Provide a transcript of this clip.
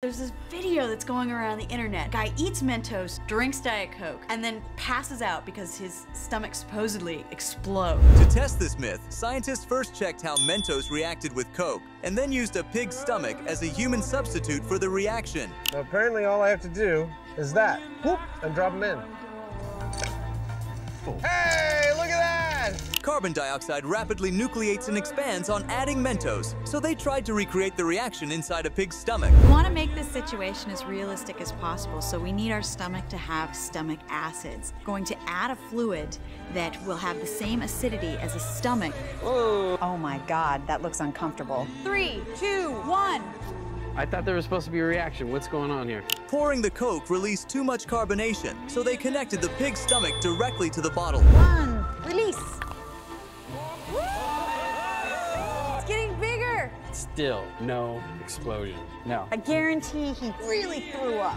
There's this video that's going around the internet. Guy eats Mentos, drinks Diet Coke, and then passes out because his stomach supposedly explodes. To test this myth, scientists first checked how Mentos reacted with Coke, and then used a pig's stomach as a human substitute for the reaction. So apparently all I have to do is that, whoop, and drop them in. Hey, look at that! Carbon dioxide rapidly nucleates and expands on adding Mentos, so they tried to recreate the reaction inside a pig's stomach. We want to make this situation as realistic as possible, so we need our stomach to have stomach acids. Going to add a fluid that will have the same acidity as a stomach. Oh my God, that looks uncomfortable. Three, two, one. I thought there was supposed to be a reaction. What's going on here? Pouring the Coke released too much carbonation, so they connected the pig's stomach directly to the bottle. One, release. Still no explosion. No. I guarantee he really threw up.